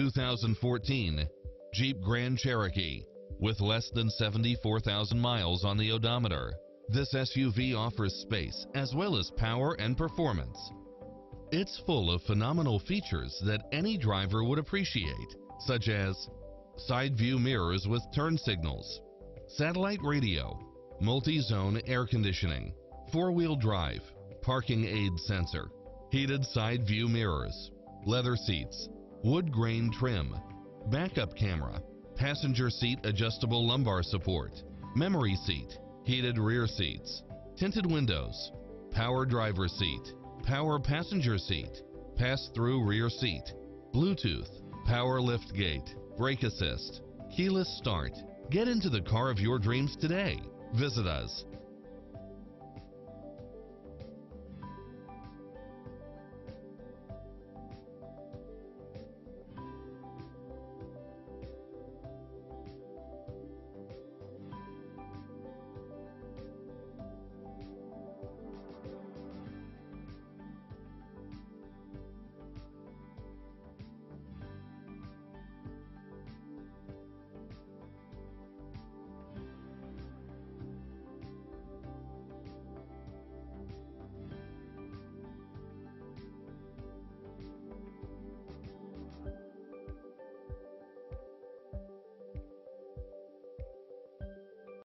2014 Jeep Grand Cherokee. With less than 74,000 miles on the odometer, this SUV offers space as well as power and performance. It's full of phenomenal features that any driver would appreciate, such as side view mirrors with turn signals, satellite radio, multi-zone air conditioning, four-wheel drive, parking aid sensor, heated side view mirrors, leather seats, wood grain trim, backup camera, passenger seat adjustable lumbar support, memory seat, heated rear seats, tinted windows, power driver seat, power passenger seat, pass-through rear seat, Bluetooth, power lift gate, brake assist, keyless start. Get into the car of your dreams today. Visit us